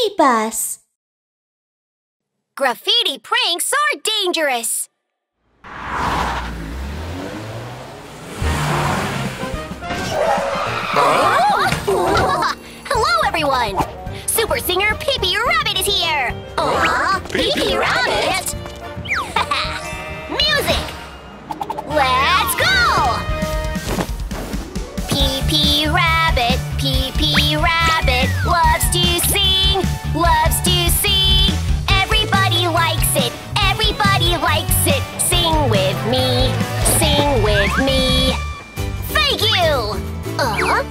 keep us. Graffiti pranks are dangerous. Hello, everyone! Super singer Pee Rabbit is here! Aww, Pee Rabbit? Me, sing with me. Thank you! Uh-huh.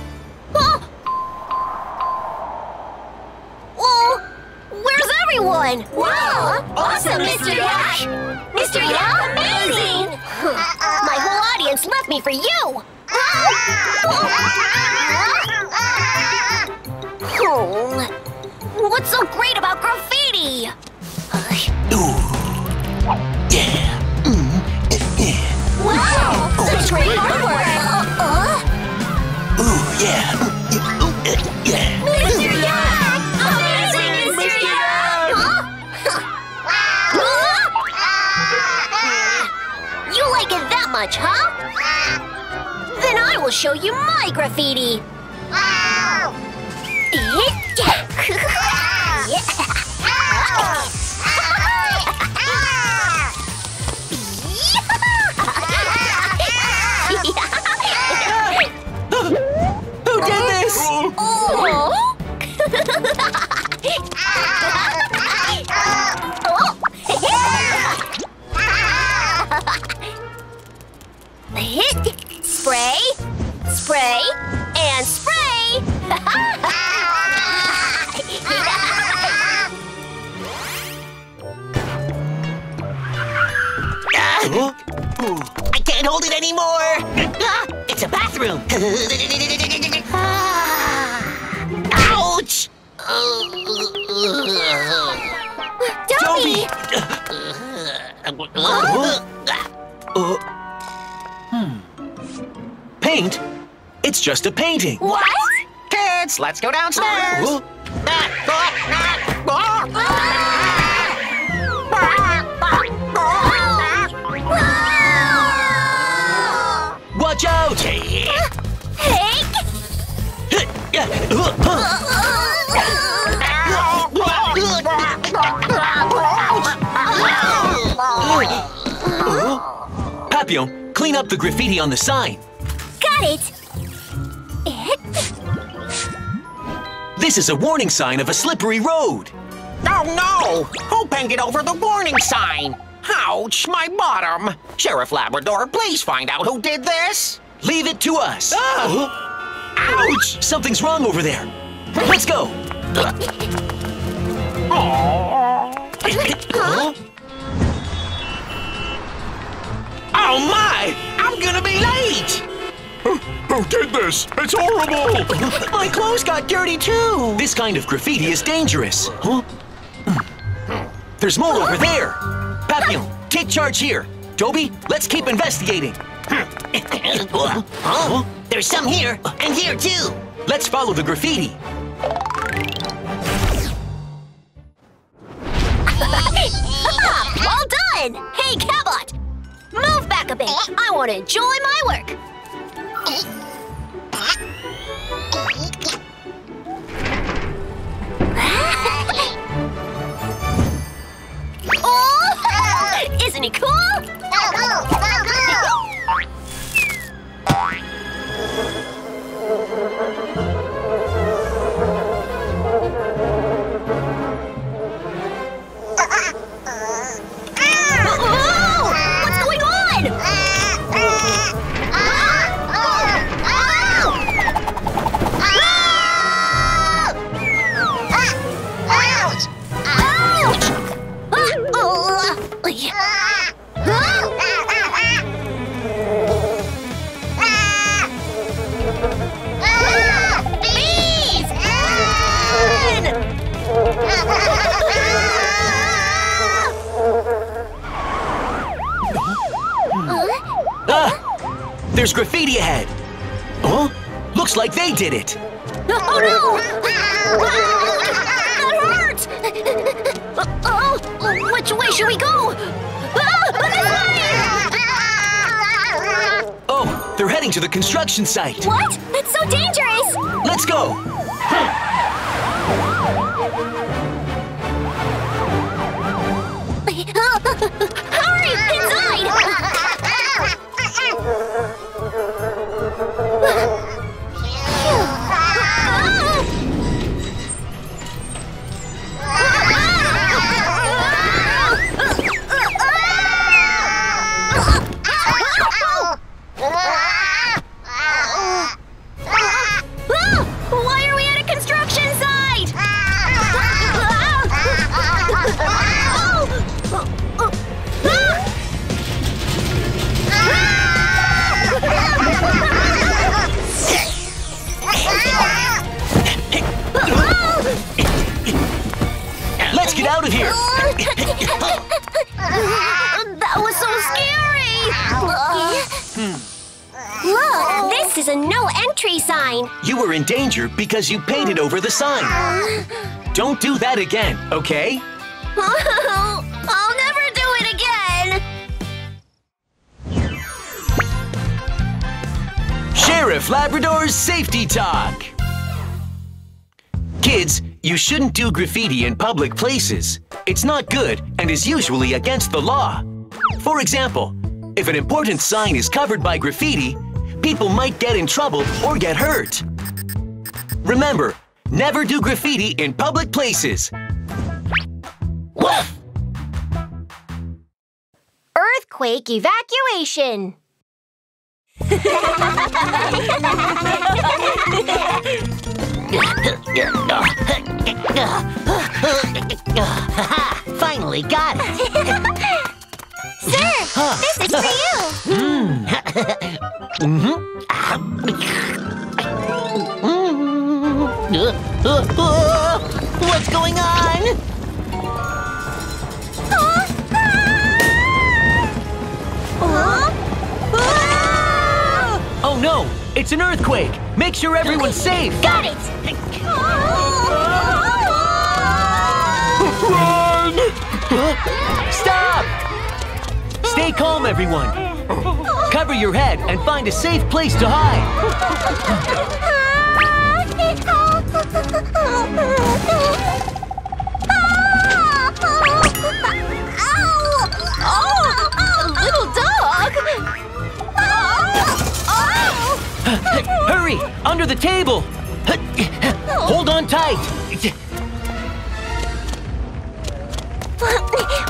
Oh, where's everyone? Wow! Awesome, Mr. Yak! Mr. Yak, amazing! My whole audience left me for you! Oh, what's so great about graffiti? Yeah. Yeah. Wow! Such great artwork! Uh, Ooh, yeah. Ooh, uh, Yeah. Mr. Yak! Amazing, Mr. Yak! Huh? You like it that much, huh? Then I will show you my graffiti. Who spray, spray, and spray. Huh? I can't hold it anymore. Ah, it's a bathroom. Ouch! Dobie! Uh, hmm. Paint? It's just a painting. What? Kids, let's go downstairs. Huh? Watch Papillon, clean up the graffiti on the sign. Got it! This is a warning sign of a slippery road. Oh no! Who painted over the warning sign? Ouch, my bottom! Sheriff Labrador, please find out who did this! Leave it to us. Oh! Ouch! Something's wrong over there. Let's go. Huh? Oh my! I'm gonna be late! Oh, oh, Who did this? It's horrible! My clothes got dirty too! This kind of graffiti is dangerous. Huh? Hmm. There's more over there! Papillon, take charge here. Dobie, let's keep investigating. Huh? There's some here, and here too. Let's follow the graffiti. well done! Hey, Cabot! Move back a bit. I want to enjoy my work. oh! Isn't it cool? Oh, There's graffiti ahead. Huh? Looks like they did it. Oh no! that hurts! oh, which way should we go? Ah, oh, they're heading to the construction site. What? That's so dangerous! Let's go! Danger because you painted over the sign. Don't do that again, okay? I'll never do it again. Sheriff Labrador's Safety Talk. Kids, you shouldn't do graffiti in public places. It's not good and is usually against the law. For example, if an important sign is covered by graffiti, people might get in trouble or get hurt. Remember, never do graffiti in public places. Woof! Earthquake evacuation. Finally got it. Sir, this is for you. Hmm. Mm-hmm. What's going on? Oh no, it's an earthquake. Make sure everyone's safe. Got it. Run! Stop! Stay calm, everyone. Cover your head and find a safe place to hide. Hurry! Under the table! Hold on tight!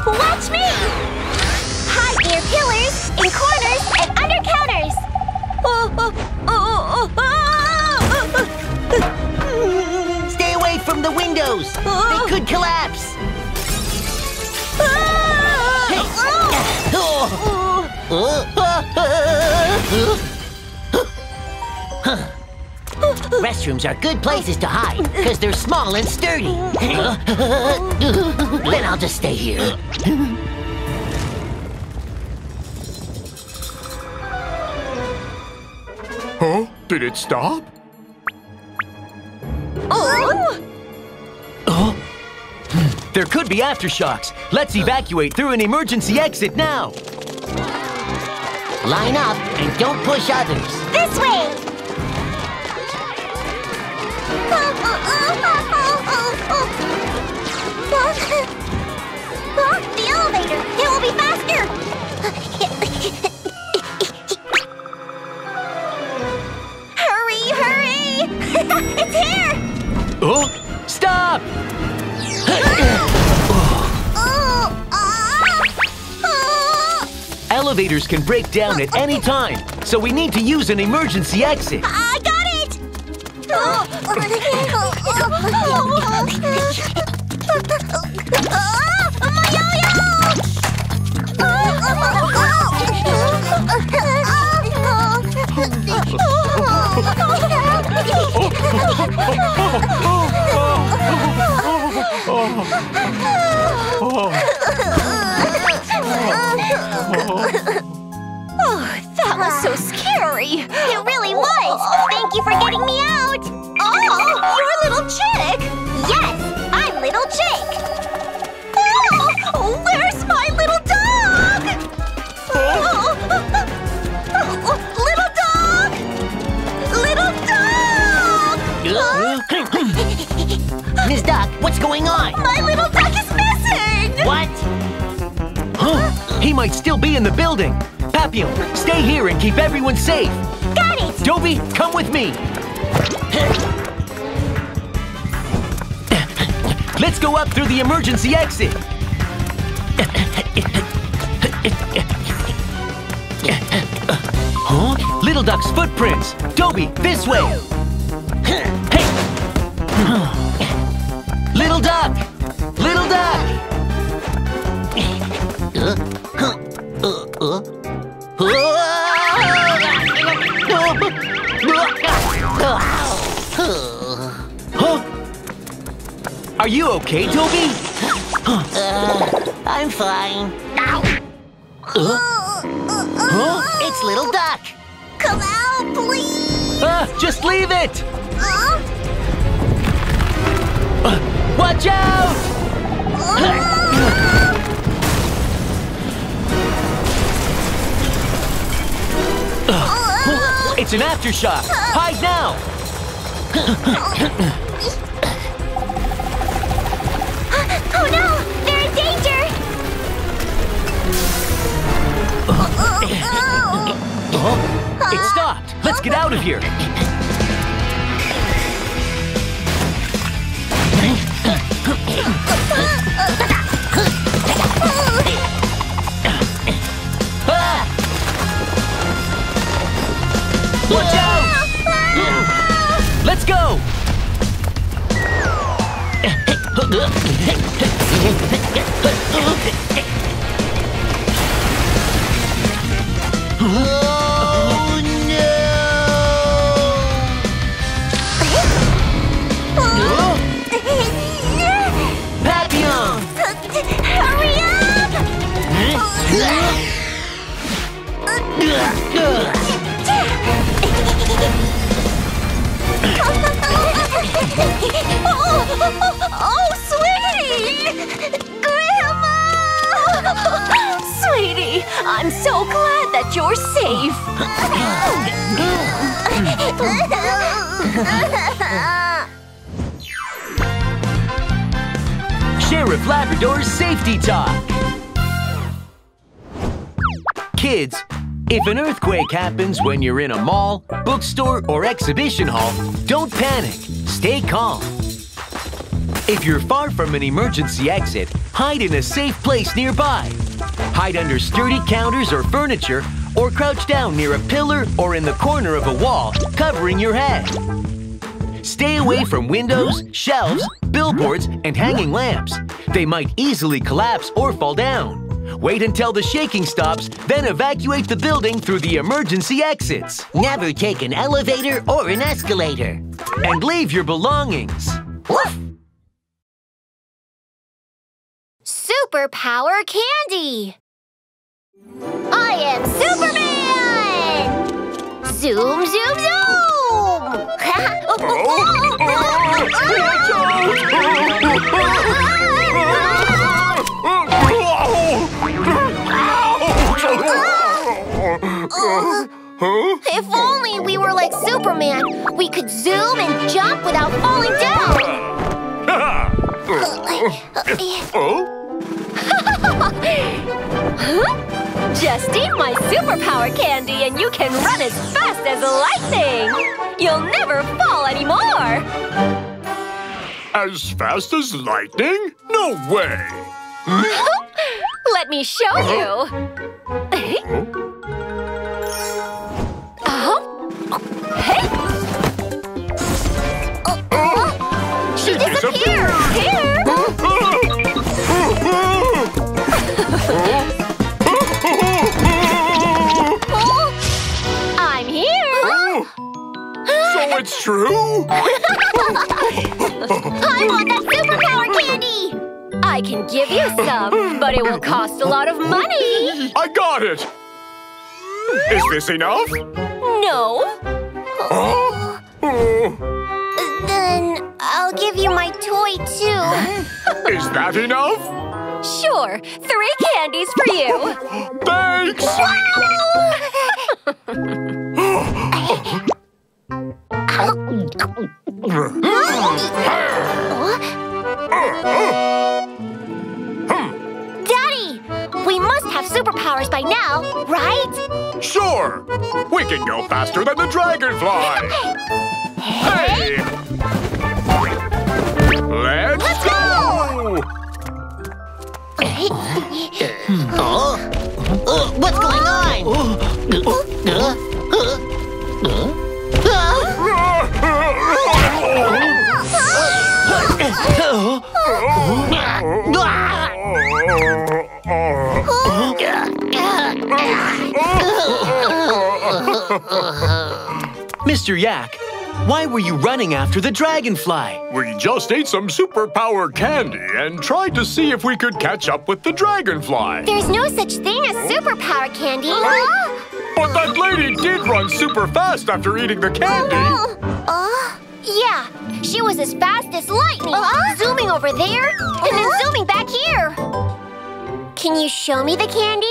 Watch me! Hide near pillars, in corners, and under counters. Stay away from the windows. They could collapse. Restrooms are good places to hide because they're small and sturdy. then I'll just stay here. Huh? Did it stop? Oh! There could be aftershocks. Let's evacuate through an emergency exit now. Line up and don't push others. This way! The elevator! It will be faster! hurry, hurry! it's here! Oh, stop! Elevators can break down at any time, so we need to use an emergency exit. I got it! Ah, might still be in the building. Papillon, stay here and keep everyone safe. Got it! Dobie, come with me. Let's go up through the emergency exit. Huh? Little Duck's footprints. Dobie, this way. Hey! Are you okay, Dobie? Uh, I'm fine. Uh, huh? It's Little Duck. Come out, please! Ah, just leave it! Huh? Watch out! It's an aftershock! Hide now! Uh-huh. It stopped! Let's get out of here! You're safe. Sheriff Labrador's Safety Talk. Kids, if an earthquake happens when you're in a mall, bookstore, or exhibition hall, don't panic. Stay calm. If you're far from an emergency exit, hide in a safe place nearby. Hide under sturdy counters or furniture, or crouch down near a pillar or in the corner of a wall, covering your head. Stay away from windows, shelves, billboards, and hanging lamps. They might easily collapse or fall down. Wait until the shaking stops, then evacuate the building through the emergency exits. Never take an elevator or an escalator. And leave your belongings. Woof! Superpower candy! I am Superman! Zoom, zoom, zoom! If only we were like Superman, we could zoom and jump without falling down. Oh? Just eat my superpower candy and you can run as fast as lightning! You'll never fall anymore! As fast as lightning? No way! Let me show uh-huh. you! Oh. Hey! Oh, oh. She disappeared! Here! So it's true? I want that superpower candy! I can give you some, but it will cost a lot of money! I got it! Is this enough? No? Huh? Then I'll give you my toy too. is that enough? Sure, three candies for you. Thanks! now, can go faster than the dragonfly! Mr. Yak, why were you running after the dragonfly? We just ate some superpower candy and tried to see if we could catch up with the dragonfly. There's no such thing as superpower candy. But that lady did run super fast after eating the candy. Uh, yeah, she was as fast as lightning, zooming over there and then zooming back here. Can you show me the candy?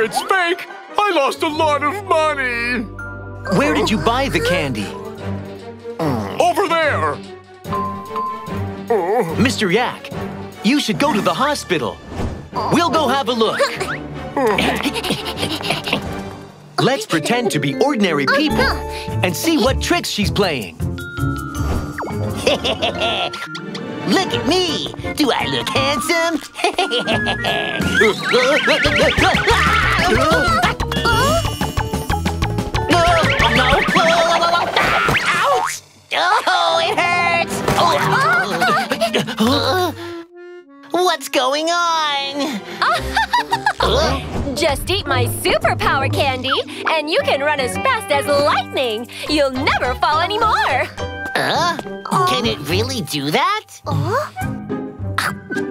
If it's fake, I lost a lot of money. Where did you buy the candy? Over there. Mr. Yak, you should go to the hospital. We'll go have a look. Let's pretend to be ordinary people and see what tricks she's playing. Look at me! Do I look handsome? Ouch! It hurts! What's going on? Just eat my superpower candy, and you can run as fast as lightning. You'll never fall anymore. Uh, can it really do that?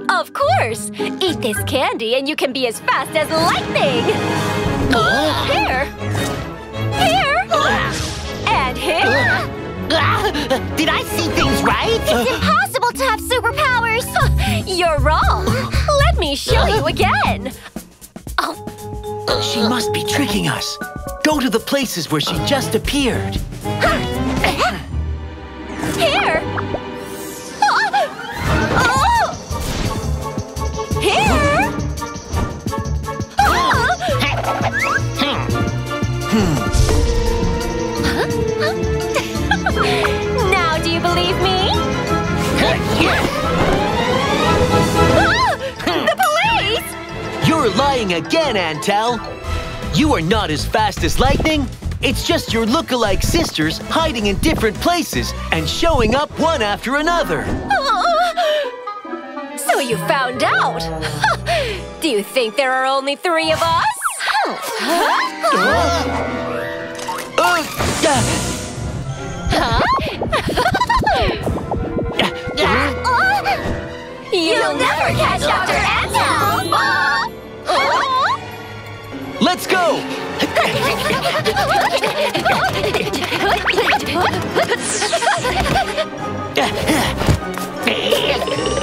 Of course. Eat this candy, and you can be as fast as lightning. Here. Here. And here. Did I see things right? It's impossible to have superpowers. You're wrong. Let me show you again. Oh. She must be tricking us. Go to the places where she just appeared. Here. Here. Now do you believe me? The police! You're lying again, Antel. You are not as fast as lightning. It's just your look-alike sisters hiding in different places and showing up one after another. Oh, So you found out. Do you think there are only three of us? Uh, uh, You'll never catch Dr. Antel! let's go!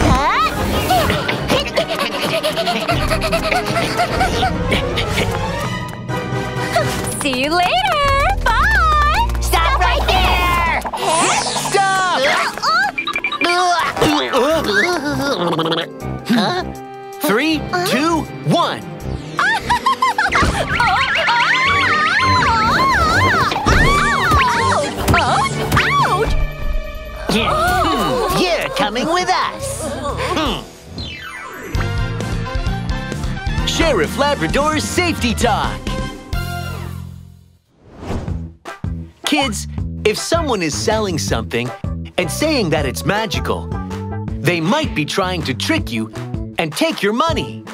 See you later! Bye! Stop right there! Stop! Three, two, one. You're coming with us. Hmm. Sheriff Labrador's Safety Talk. Kids, if someone is selling something and saying that it's magical, they might be trying to trick you and take your money.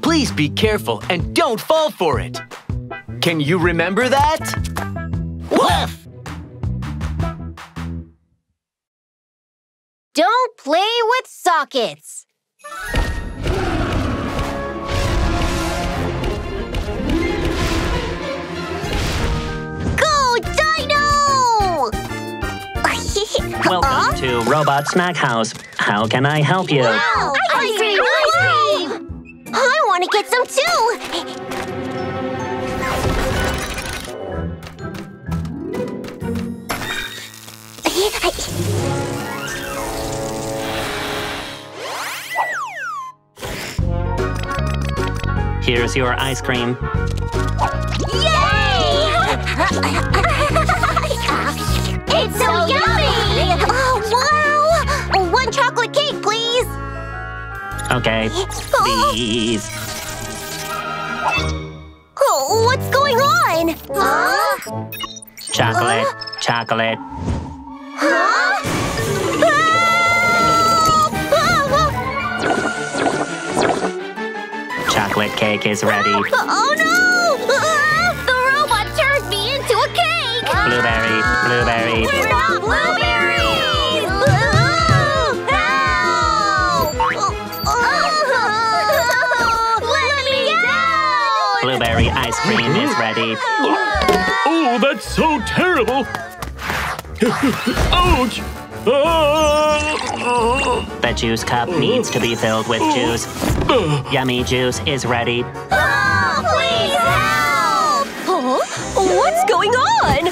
Please be careful and don't fall for it. Can you remember that? Woof! Don't play with sockets. Welcome to Robot Snack House. How can I help you? Wow, ice cream, ice cream! I want to get some too! Here's your ice cream. Okay, please. Oh, what's going on? Huh? Chocolate, uh-huh. chocolate. Huh? Chocolate cake is ready. Oh no! Uh-huh. The robot turned me into a cake! Blueberry, blueberry. We're not blueberries! Blueberry cream is ready. Oh, that's so terrible! Ouch! Ah! The juice cup needs to be filled with juice. Yummy juice is ready. Oh, please help! Huh? What's going on?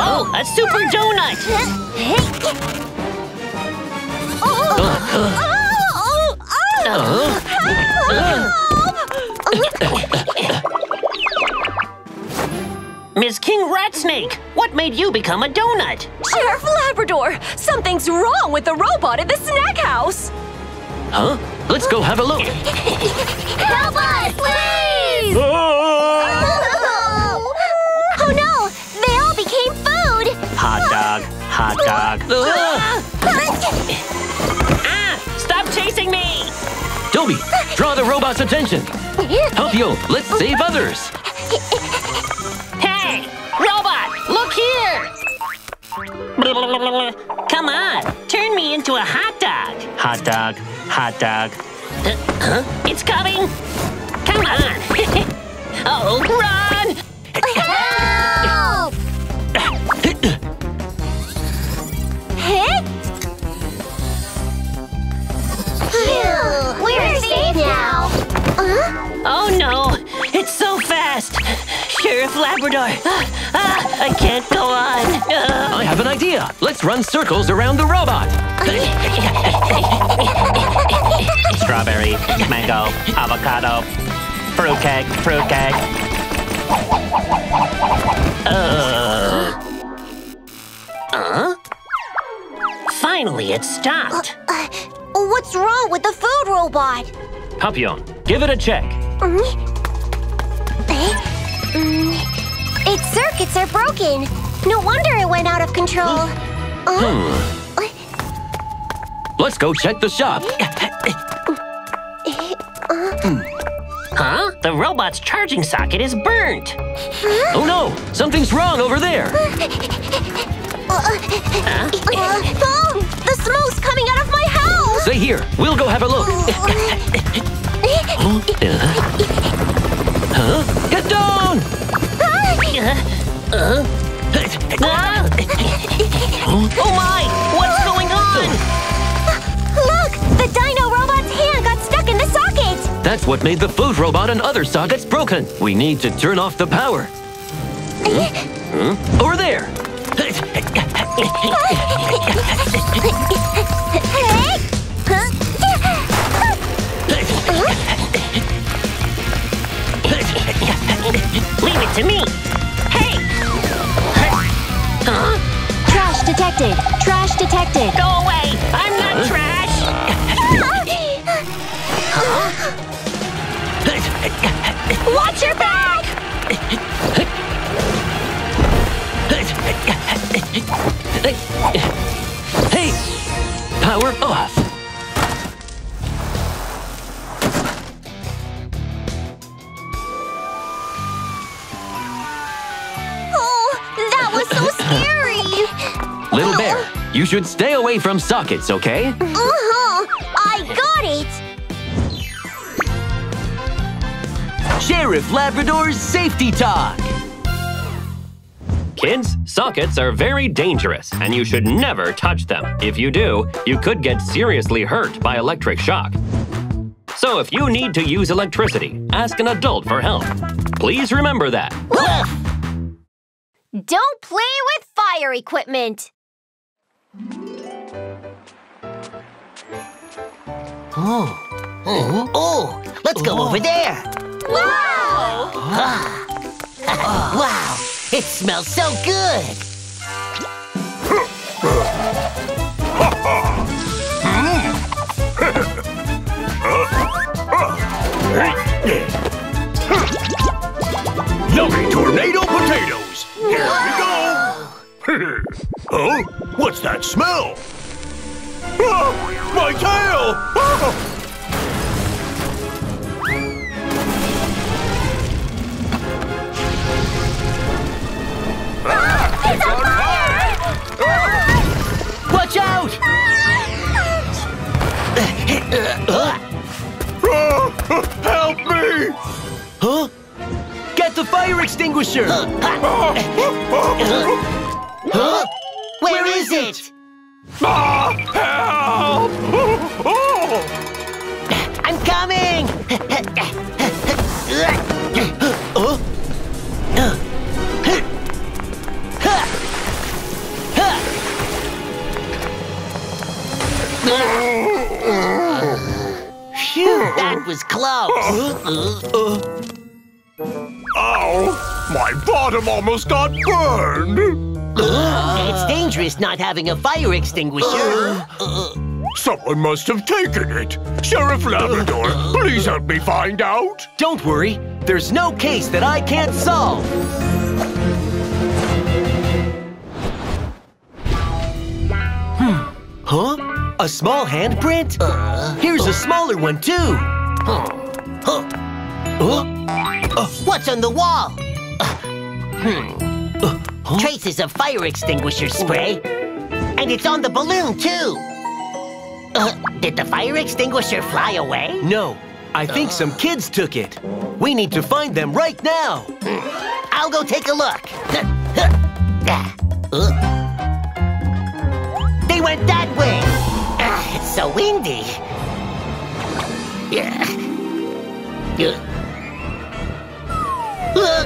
Oh, a super donut! Miss King Ratsnake, what made you become a donut? Sheriff Labrador, something's wrong with the robot at the snack house. Huh? Let's go have a look. Help us, please! Ah! Oh no! They all became food! Hot dog, hot dog. Dobie, draw the robot's attention. Help you, let's save others. Hey! Robot, look here! Come on, turn me into a hot dog. Hot dog, hot dog. Uh, huh? It's coming! Come on! oh, run! Oh no! It's so fast! Sheriff Labrador! Ah, ah, I can't go on! Ah. I have an idea. Let's run circles around the robot. Strawberry, mango, avocado, fruitcake, fruitcake. Uh. Huh? Finally, it stopped. Uh, what's wrong with the food robot? Papillon, give it a check. Mm. Eh? Mm. Its circuits are broken. No wonder it went out of control. Uh, Let's go check the shop. Huh? The robot's charging socket is burnt. Oh no, something's wrong over there. uh, oh, the smoke's coming out of my house! Stay here. We'll go have a look. Huh? Get down! Oh my! What's going on? Look! The dino robot's hand got stuck in the socket! That's what made the food robot and other sockets broken. We need to turn off the power. Huh? Over there. to me. Hey! Huh? Trash detected. Trash detected. Go away! I'm not trash! Watch your back! Hey! Power off. Little bear, you should stay away from sockets, okay? Uh-huh! I got it! Sheriff Labrador's Safety Talk. Kids, sockets are very dangerous and you should never touch them. If you do, you could get seriously hurt by electric shock. So if you need to use electricity, ask an adult for help. Please remember that. Don't play with fire equipment! Oh, oh, oh, let's go over there. Wow! Ah. Wow, it smells so good. Yummy tornado potatoes! Here we go! oh, what's that smell? Ah, my tail! Fire! Watch out! Ah, help me! Huh? Get the fire extinguisher! Ah, ah, huh? Where is it? Ah, help! Oh, I'm coming! Huh? Phew, that was close. Ow! My bottom almost got burned! It's dangerous not having a fire extinguisher. Someone must have taken it. Sheriff Labrador, please help me find out. Don't worry, there's no case that I can't solve. Hmm. Huh? A small handprint? Here's a smaller one, too. Huh? Huh. Uh, What's on the wall? Hmm. Traces of fire extinguisher spray. And it's on the balloon, too. Uh, did the fire extinguisher fly away? No, I think some kids took it. We need to find them right now. I'll go take a look. Uh. They went that way. Ah, it's so windy. Yeah. Uh. Uh.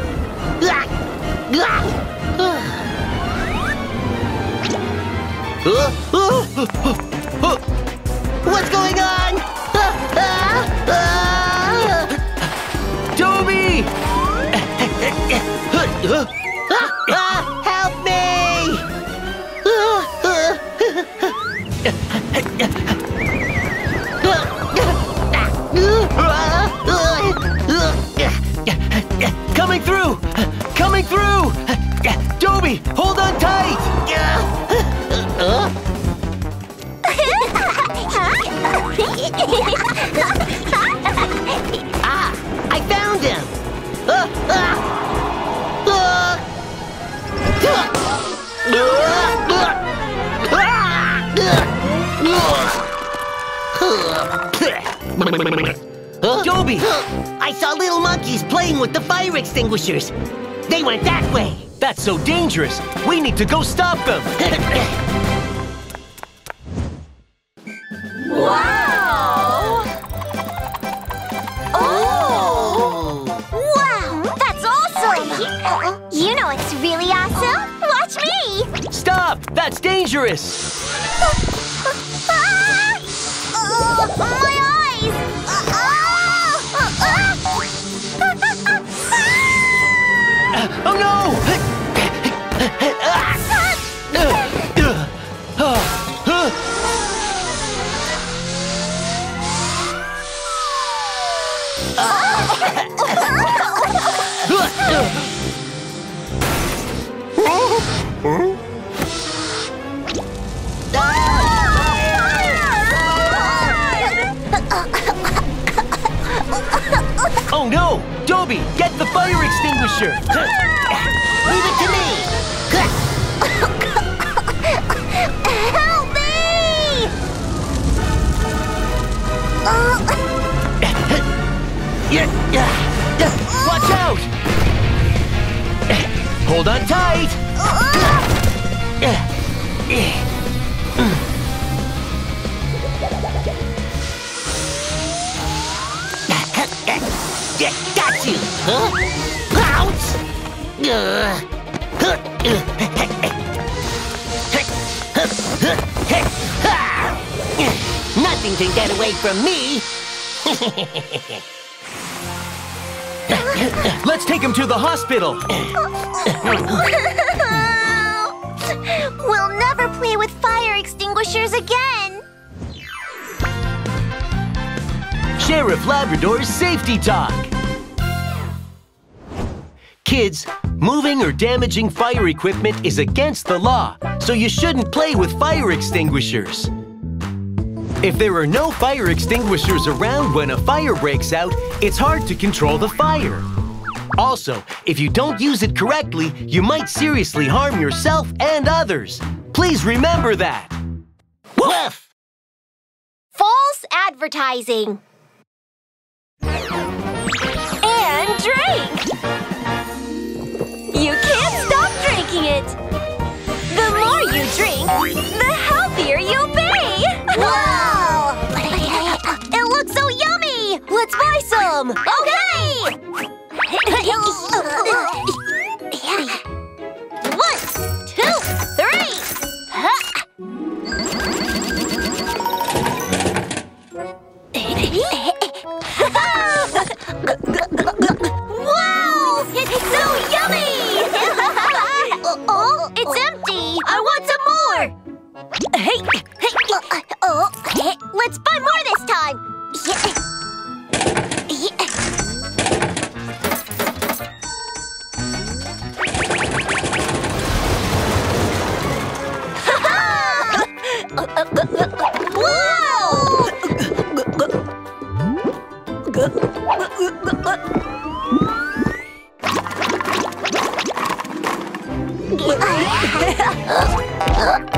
Ah. Ah. Uh. What's going on? Dobie! Help me! Coming through! Coming through! Dobie, hold on tight! Ah, I found him! Ah. Ah. Dobie! I saw little monkeys playing with the fire extinguishers. They went that way. That's so dangerous! We need to go stop them! Wow! Oh! Wow, that's awesome! You know it's really awesome. Watch me! Stop! That's dangerous! Got you. Huh? Uh, uh, nothing can get away from me. Let's take him to the hospital. we'll never play with fire extinguishers again. Sheriff Labrador's Safety Talk. Kids, moving or damaging fire equipment is against the law, so you shouldn't play with fire extinguishers. If there are no fire extinguishers around when a fire breaks out, it's hard to control the fire. Also, if you don't use it correctly, you might seriously harm yourself and others. Please remember that. Woof! False advertising. And drink! You can't stop drinking it! The more you drink, the healthier you'll be! Whoa! it looks so yummy! Let's buy some! Okay! Let's buy more this time! Watch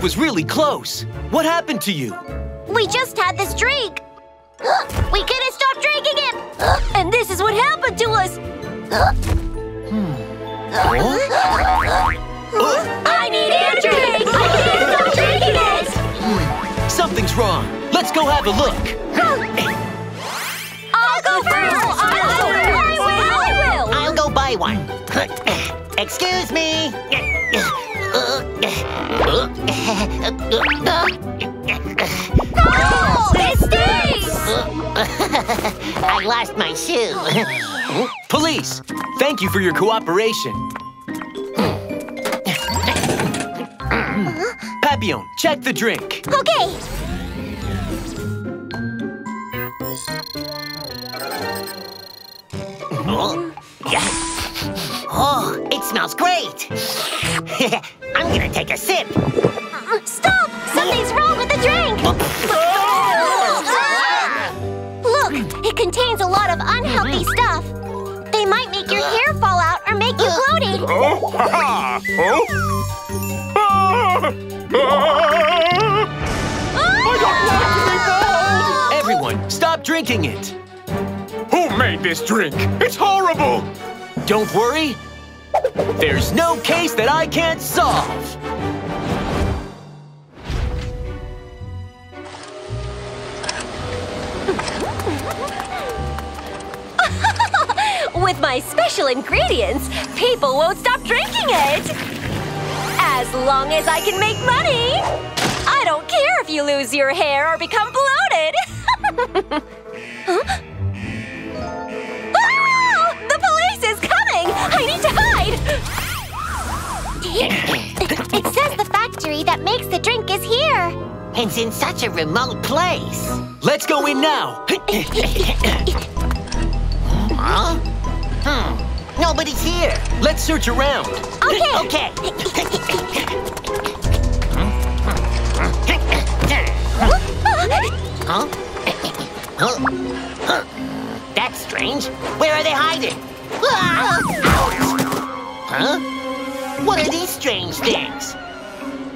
That was really close. What happened to you? We just had this drink. We couldn't stop drinking it. And this is what happened to us. Hmm. I need a drink. I can't stop drinking it. Hmm. Something's wrong. Let's go have a look. I'll go first. I'll go first. I will. I'll go buy one. Excuse me. Oh, it stinks. I lost my shoe. Police, thank you for your cooperation. Papillon, check the drink. Okay. Oh, oh it smells great. I'm gonna take a sip. Uh, stop! Something's wrong with the drink! Oh. Ah! Look, it contains a lot of unhealthy mm-hmm. stuff. They might make your uh. hair fall out or make you uh. bloated. Oh, ha ha! Oh! Ah! Ah! Everyone, stop drinking it. Who made this drink? It's horrible! Don't worry. There's no case that I can't solve. With my special ingredients, people won't stop drinking it! As long as I can make money! I don't care if you lose your hair or become bloated! Huh? I need to hide! it says the factory that makes the drink is here. It's in such a remote place. Let's go in now. huh? Hmm. Nobody's here. Let's search around. Okay. okay. huh? Huh? That's strange. Where are they hiding? Ah! Ouch! Huh? What are these strange things?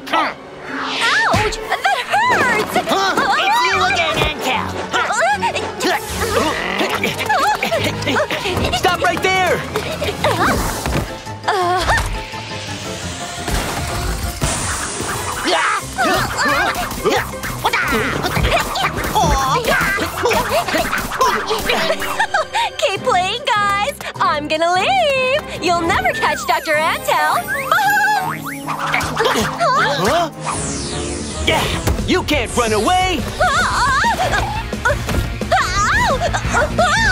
Huh? Ouch! That hurts! Huh? It's you again, Antel! Stop right there! Keep playing, guys! I'm gonna leave! You'll never catch Dr. Antel! Huh? Yeah! You can't run away! Ah!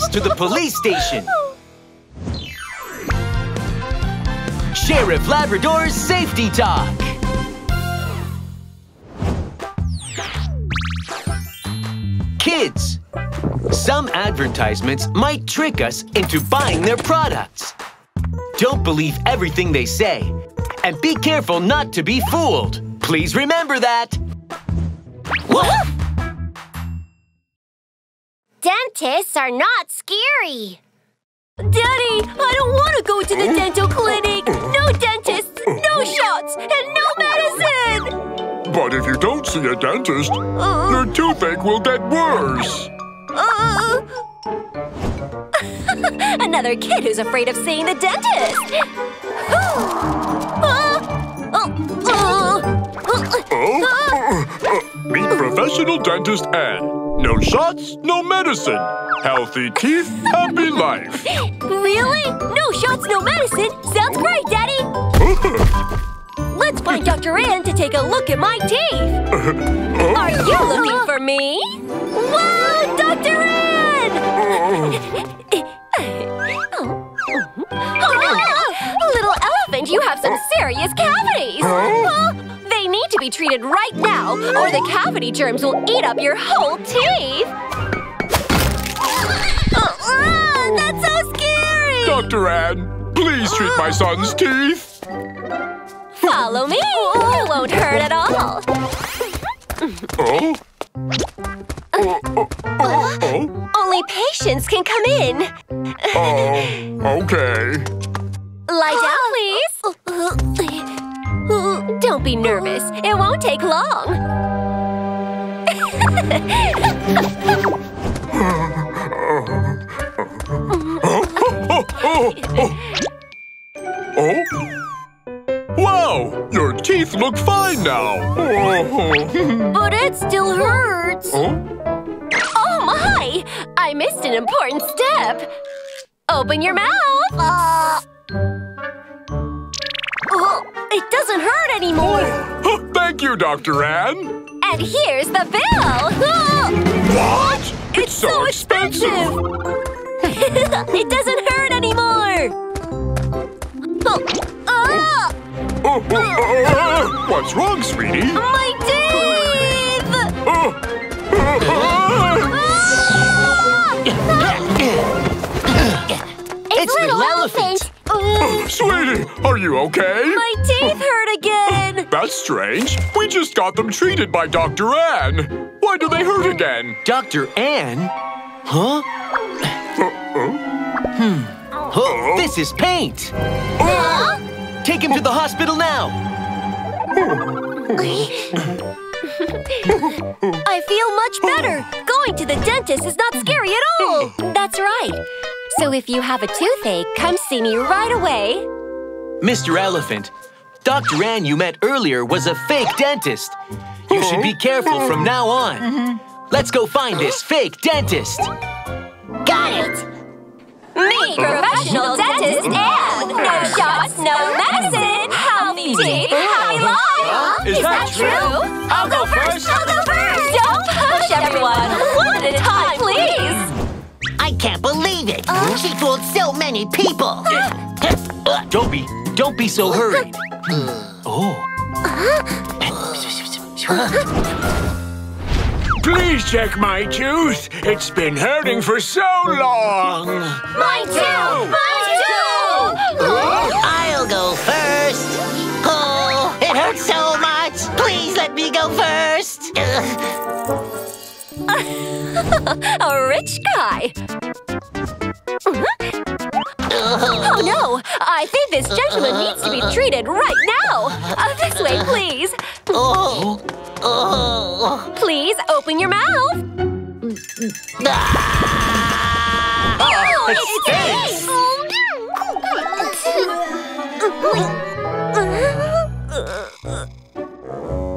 Us to the police station! Sheriff Labrador's Safety Talk! Kids! Some advertisements might trick us into buying their products. Don't believe everything they say. And be careful not to be fooled. Please remember that. Dentists are not scary. Daddy, I don't want to go to the dental clinic! No dentists, no shots, and no medicine! But if you don't see a dentist, your toothache will get worse. Uh, Another kid who's afraid of seeing the dentist! Oh? Meet professional dentist Anne. No shots, no medicine. Healthy teeth, happy life. Really? No shots, no medicine? Sounds great, Daddy! Let's find Dr. Ann to take a look at my teeth! Are you looking for me? Wow, Dr. Ann! Oh, little elephant, you have some serious cavities! Be treated right now, or the cavity germs will eat up your whole teeth! Uh, that's so scary! Dr. Anne, please treat my son's teeth. Follow me! It won't hurt at all! Oh? Oh, oh, oh, oh, Only patients can come in! oh, okay. Lie down, please! Don't be nervous. It won't take long. Oh? Wow! Your teeth look fine now! But it still hurts. oh? Oh my! I missed an important step. Open your mouth. Uh. Oh, it doesn't hurt anymore. Huh, Thank you, Dr. Ann. And here's the bill. What? It's so expensive. it doesn't hurt anymore. Oh, ah, Oh, oh, oh, oh, What's wrong, sweetie? my teeth! Oh, oh, It's little elephant. Oh, sweetie, are you okay? My teeth hurt again. That's strange. We just got them treated by Dr. Anne. Why do they hurt again? Dr. Ann? Huh? Hmm. Oh, this is paint! Take him to the hospital now! I feel much better. Going to the dentist is not scary at all. That's right. So if you have a toothache, come see me right away. Mr. Elephant, Dr. Ann you met earlier was a fake dentist. You should be careful from now on. Mm-hmm. Let's go find this fake dentist. Got it. Me, professional dentist, and no shots, no medicine. Healthy teeth, happy life. Is that true? I'll go first. I'll go She fooled so many people. Don't be, don't be so hurried. Oh. Please check my tooth. It's been hurting for so long. Mine too! Mine too! I'll go first. Oh, it hurts so much. Please let me go first. A rich guy. Oh no! I think this gentleman needs to be treated right now! Uh, this way, please! Please open your mouth! Oh, it's Oh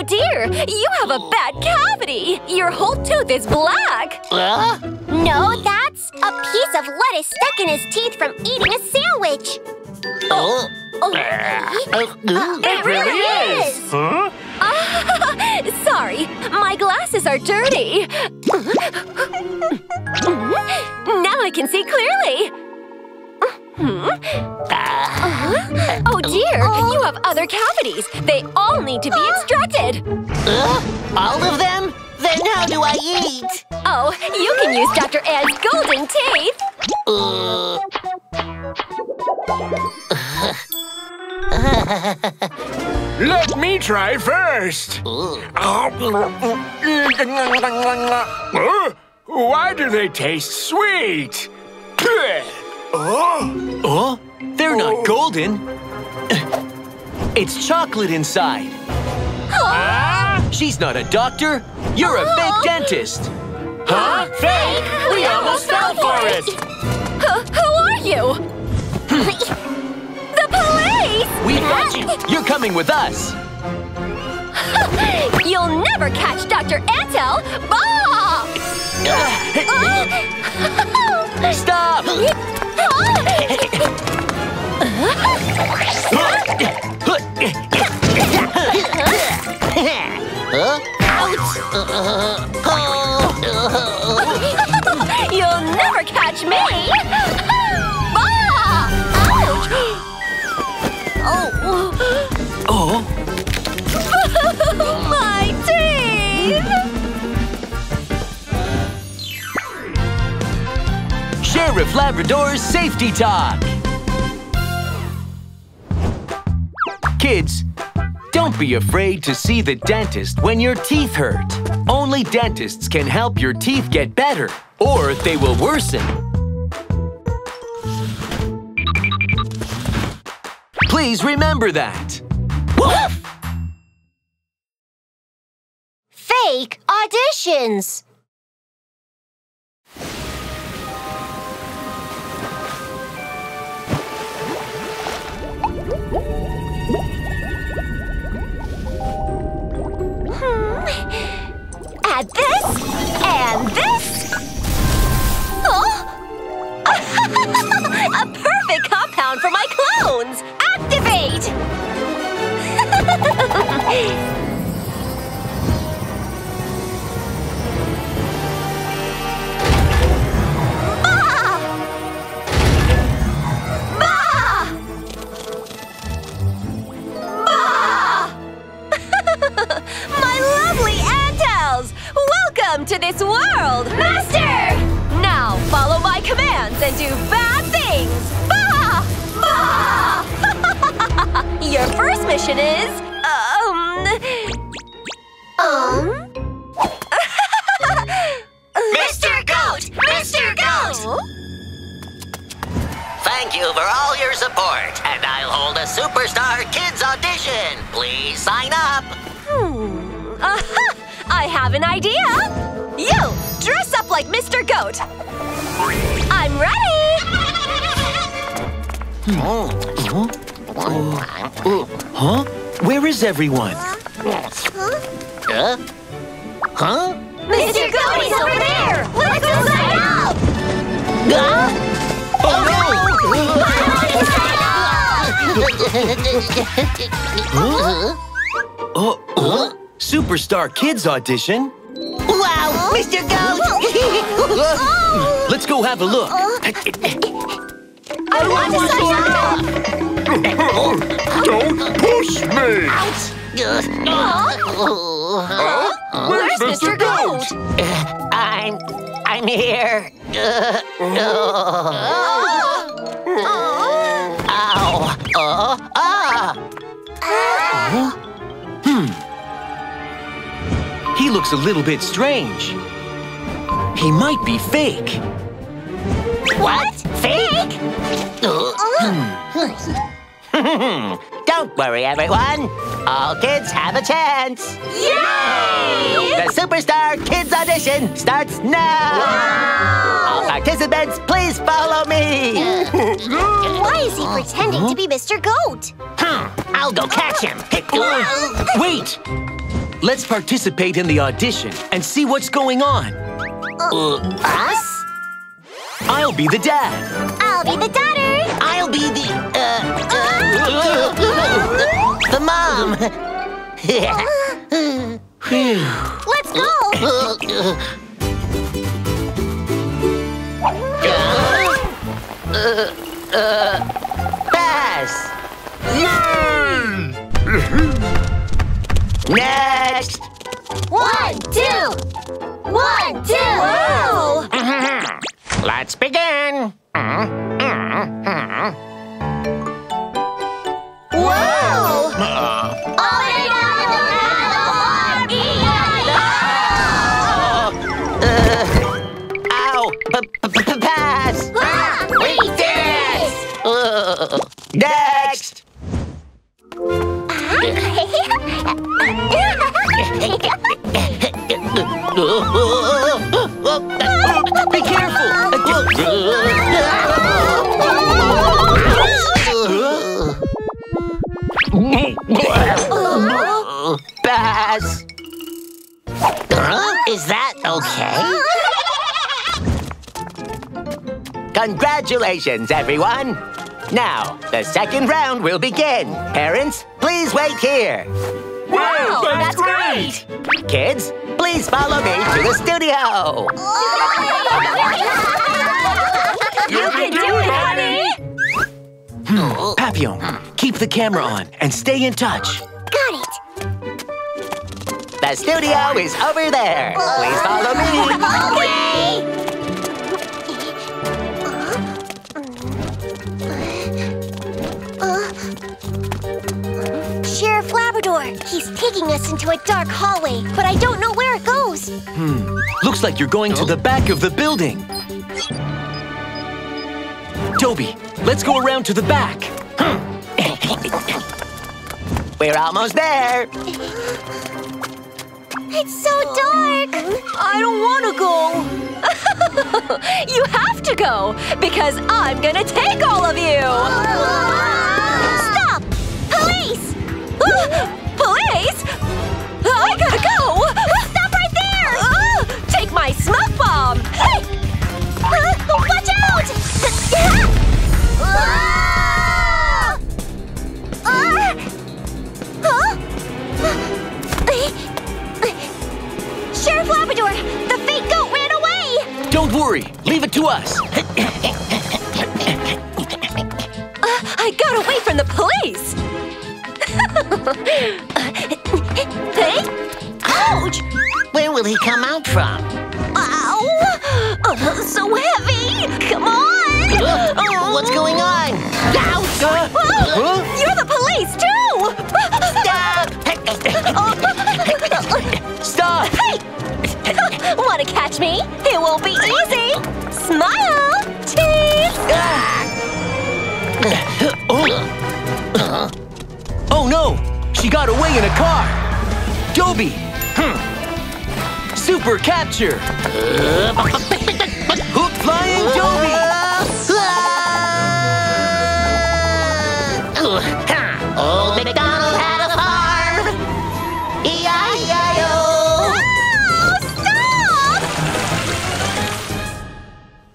Oh, dear! You have a bad cavity! Your whole tooth is black! No, that's a piece of lettuce stuck in his teeth from eating a sandwich. Oh. oh uh, uh, uh, It really is! Huh? Ah, sorry, my glasses are dirty. now I can see clearly. Oh dear, you have other cavities. They all need to be extracted. Uh, all of them? Then how do I eat? Oh, you can use Dr. Ann's golden teeth. Uh, Let me try first. uh, Why do they taste sweet? Oh, Oh, they're not oh. golden. It's chocolate inside. Ah! She's not a doctor. You're a fake dentist. huh? Fake? We almost fell for it. Who, who are you? the police! We've got you. You're coming with us. You'll never catch Dr. Antel! Bah! Stop! huh? You'll never catch me! Sheriff Labrador's Safety Talk. Kids, don't be afraid to see the dentist when your teeth hurt. Only dentists can help your teeth get better, or they will worsen. Please remember that. Fake auditions. Add this, and this. Oh! A perfect compound for my clones! Activate! Welcome to this world! Master! Now follow my commands and do bad things! Bah! Bah! Your first mission is... Um... Um... Mr. Goat! Mr. Goat! Thank you for all your support, and I'll hold a Superstar Kids audition. Please sign up. Hmm. Aha! I have an idea! You! Dress up like Mr. Goat! I'm ready! Huh? Where is everyone? Huh? Huh? Mr. Goat is over there! Let's go sign up! Oh, huh? Oh, oh. Superstar Kids audition? Wow, Mr. Goat! Let's go have a look. I want to sign up! Don't push me! Huh? Where's Mr. Goat? I'm. I'm here. Uh, Ow. He looks a little bit strange. He might be fake. What? Fake? Don't worry, everyone. All kids have a chance. Yay! The Superstar Kids Audition starts now. All participants, please follow me. Why is he pretending to be Mr. Goat? Hmm, I'll go catch him. Wait! Let's participate in the audition and see what's going on. Us? I'll be the dad. I'll be the daughter. I'll be the, uh, uh, the mom. Let's go. Pass. Next. One, two. One, two. Wow! Let's begin. Wow! All together, Ow. P- p- p- Pass. We did it! Uh, Next. Be careful! Huh? Is that okay? Congratulations, everyone. Now, the second round will begin. Parents, please wait here. Wow, that's great! Kids, please follow me to the studio. You can do it, honey! Papillon, keep the camera on and stay in touch. Got it. The studio is over there. Please follow me. Okay. Taking us into a dark hallway, but I don't know where it goes. Hmm. Looks like you're going to the back of the building. Dobie, let's go around to the back. We're almost there. It's so dark. I don't want to go. you have to go because I'm gonna take all of you. Stop! Police! Police! I gotta go. Stop right there! Ah, take my smoke bomb. Hey, Uh, watch out! Huh? Sheriff Labrador, the fake goat ran away! Don't worry, leave it to us. I got away from the police. Hey, ouch! Where will he come out from? Ow! Uh, so heavy! Come on! Uh, What's going on? Ouch! Oh, you're the police too! Stop! Hey! Want to catch me? It won't be easy! Smile! Cheese! Oh no! She got away in a car! Dobie! Hmm. Super capture! Hook flying Dobie! Old MacDonald had a farm. E-I-E-I-O.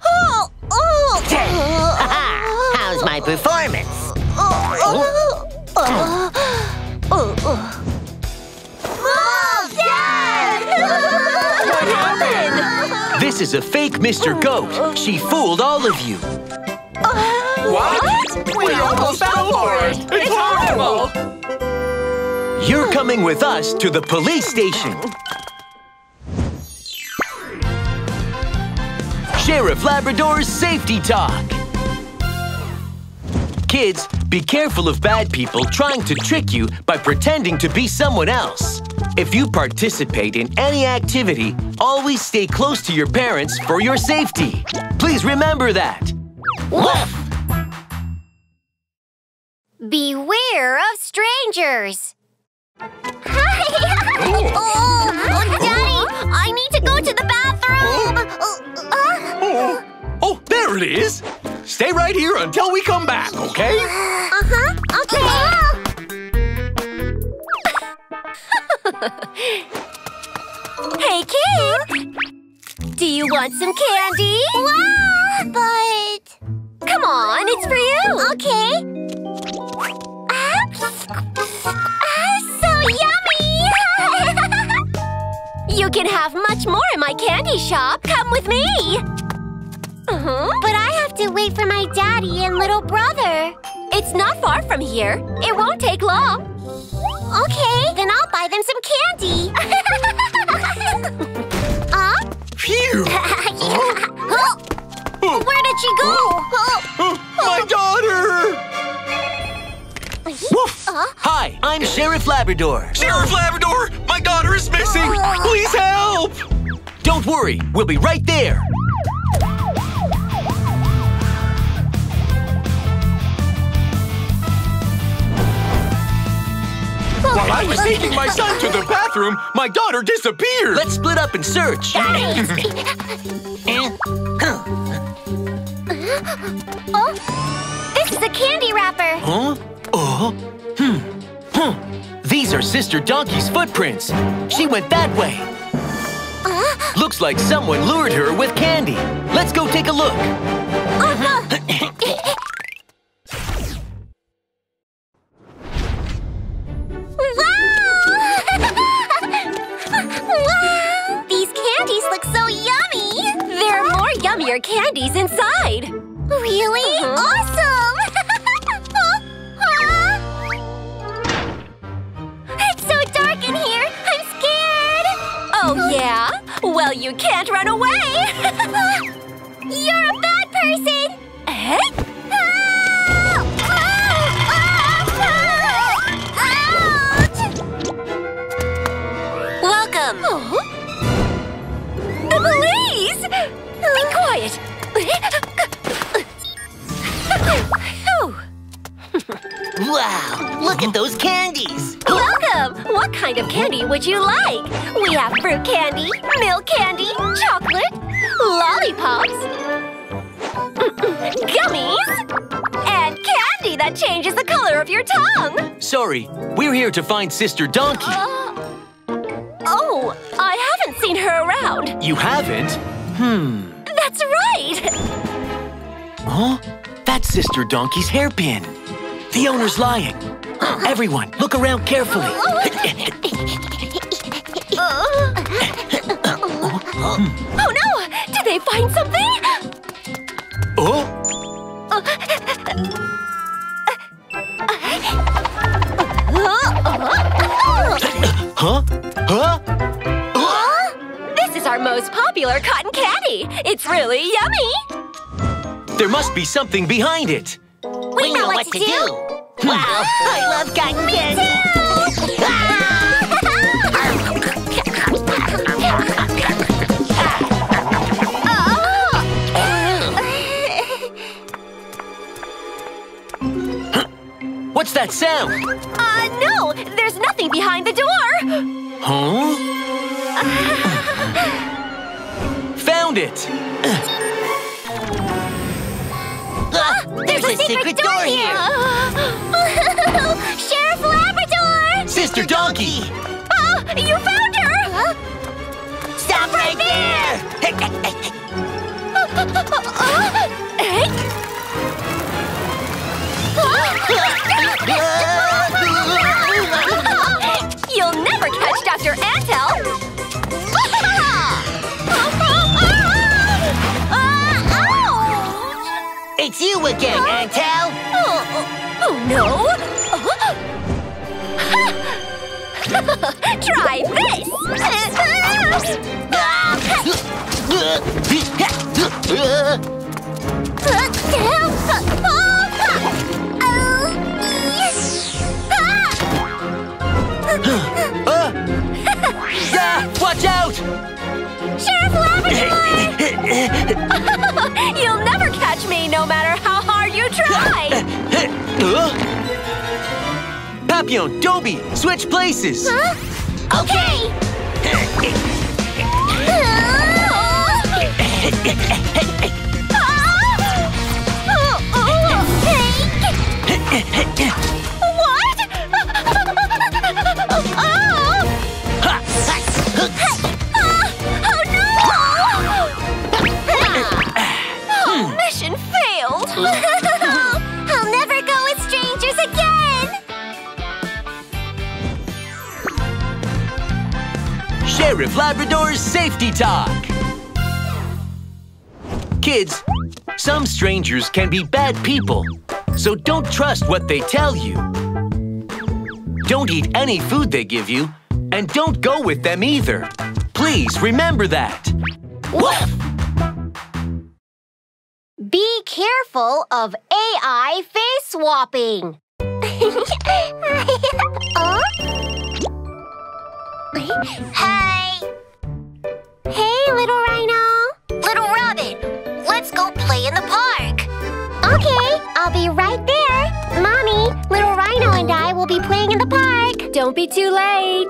Oh, oh, oh! How's my performance? Oh, oh. This is a fake Mr. Goat. She fooled all of you. Uh, what? We, we almost fell for it. It's, horrible. You're coming with us to the police station. Sheriff Labrador's Safety Talk. Kids, be careful of bad people trying to trick you by pretending to be someone else. If you participate in any activity, always stay close to your parents for your safety. Please remember that. Woof! Beware of strangers. oh, oh, Daddy, I need to go to the bathroom. Uh, Oh, there it is! Stay right here until we come back, okay? uh-huh. Okay. Hey, kid! Do you want some candy? Wow, but Come on, it's for you! okay. Ah, ah, so yummy! You can have much more in my candy shop. Come with me! Uh-huh. but I have to wait for my daddy and little brother. It's not far from here. It won't take long. Okay, then I'll buy them some candy. uh? Phew! Where did she go? My daughter! Woof! Hi, I'm Sheriff Labrador. Sheriff Labrador, my daughter is missing! Please help! Don't worry, we'll be right there. While I was taking my son to the bathroom, my daughter disappeared! Let's split up and search. Oh, this is a candy wrapper. Huh? Oh? Hmm. Huh. These are Sister Donkey's footprints. She went that way. Uh-huh. Looks like someone lured her with candy. Let's go take a look. wow! Uh-huh. yummier candies inside. Really? Awesome! it's so dark in here! I'm scared! Oh, yeah? Well, you can't run away. You're a bad person! eh? Quiet. Wow, look at those candies! Welcome! What kind of candy would you like? We have fruit candy, milk candy, chocolate, lollipops, gummies, and candy that changes the color of your tongue. Sorry, we're here to find Sister Donkey. Uh, oh, I haven't seen her around. You haven't? Hmm. That's right. Huh? That's Sister Donkey's hairpin. The owner's lying. Everyone, look around carefully. Oh no! Did they find something? Oh? Huh? Huh? This is our most popular cotton candy. It's really yummy. There must be something behind it. We, know, what, to do! Wow, I love cotton candy! What's that sound? Uh, no! There's nothing behind the door! Huh? Found it! Ah, there's, a, secret, door here! Sheriff Labrador! Sister Donkey! Oh, you found her! Stop right there! Eh? You'll never catch Dr. Antel! It's you again, Antel! Oh, oh no! Try this! Uh, yeah, watch out! Sheriff Labrador! You'll never catch me, no matter how hard you try! Papillon, Dobie, switch places! Okay. Oh, oh, oh, Mission Sheriff Labrador's Safety Talk! Kids, some strangers can be bad people, so don't trust what they tell you. Don't eat any food they give you, and don't go with them either. Please remember that. Be careful of AI face swapping. Huh? Hey! Hey, little rhino! Little rabbit, let's go play in the park. Okay, I'll be right there. Mommy, little rhino and I will be playing in the park. Don't be too late!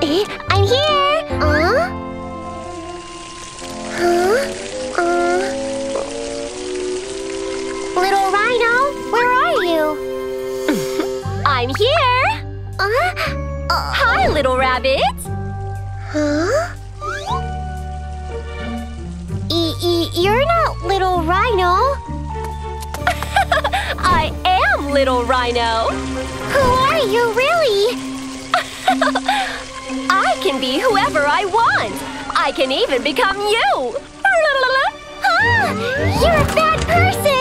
Eh, I'm here. Uh? Huh? Uh? Little rhino, where are you? I'm here! Uh? Uh, Hi, little rabbit! huh? E e you're not little rhino. I am little rhino! Who are you really? I can be whoever I want! I can even become you! Ah, you're a bad person.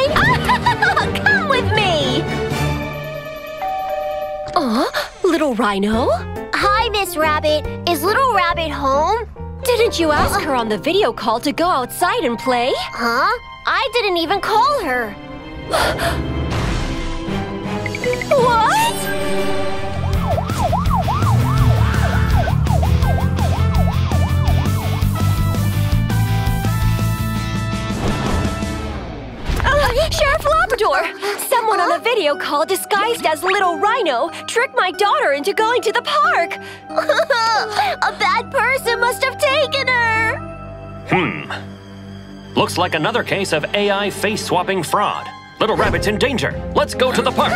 Little rhino? Hi, Miss Rabbit. Is Little Rabbit home? Didn't you ask her on the video call to go outside and play? Huh? I didn't even call her. What? Sheriff Labrador! Someone on a video call disguised as Little Rhino tricked my daughter into going to the park! a bad person must have taken her. Hmm. Looks like another case of AI face swapping fraud. Little Rabbit's in danger. Let's go to the park.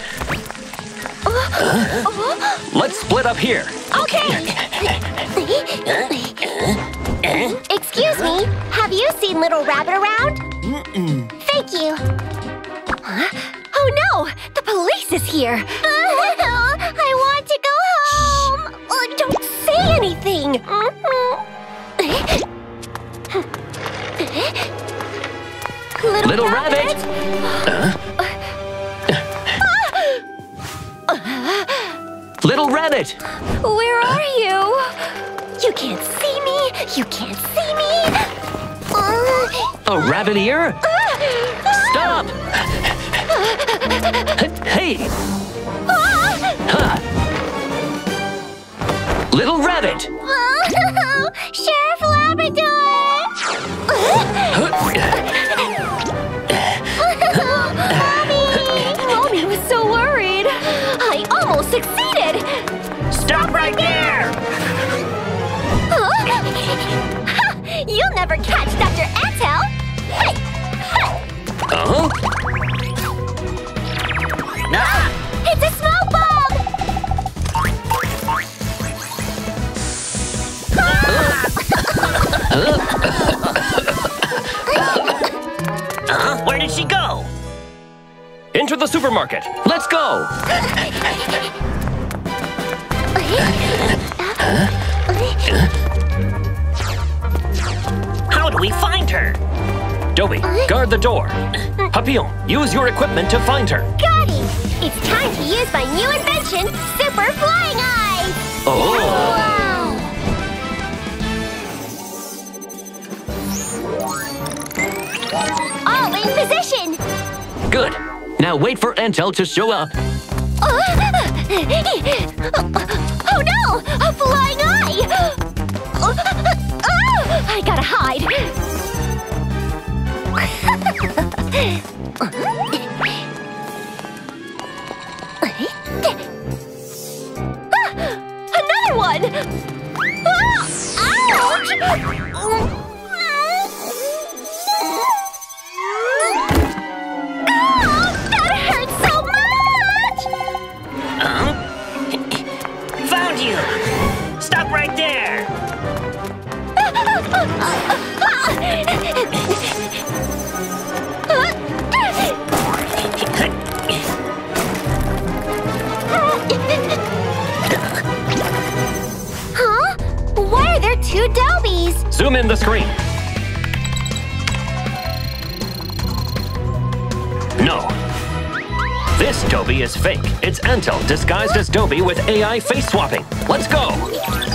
Let's split up here. Okay. Excuse me. Have you seen Little Rabbit around? Mm -mm. Thank you. Oh no! The police is here! I want to go home. Uh, don't say anything! Little, Little Rabbit! Little Rabbit! Where are you? You can't see me! You can't see me! Uh, A rabbit ear? Stop! Hey! Huh. Little Rabbit! Sheriff Labrador! succeeded! Stop right there! You'll never catch Dr. Antel! Hey! Uh-huh. Ah, it's a smoke bomb! Huh? Where did she go? Into the supermarket. Let's go! How do we find her? Dobie, guard the door. Papillon, use your equipment to find her. Got it! It's time to use my new invention, Super Flying Eyes! Oh! Wow! All in position! Good. Now wait for Entel to show up. Oh no! A flying eye! Oh, I gotta hide. Another one! Ah! Ouch! Zoom in the screen. No. This Dobie is fake. It's Antel disguised as Dobie with AI face swapping. Let's go.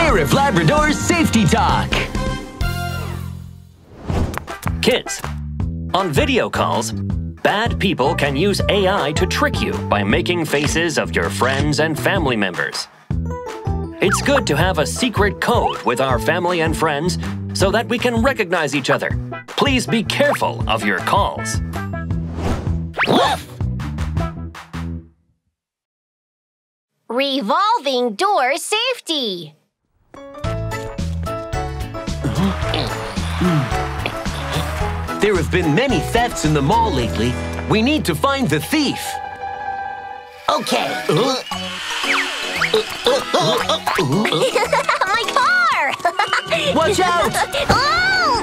Sheriff Labrador's Safety Talk. Kids, on video calls, bad people can use AI to trick you by making faces of your friends and family members. It's good to have a secret code with our family and friends so that we can recognize each other. Please be careful of your calls. Revolving door safety. There have been many thefts in the mall lately. We need to find the thief. Okay. My car! Watch out! oh!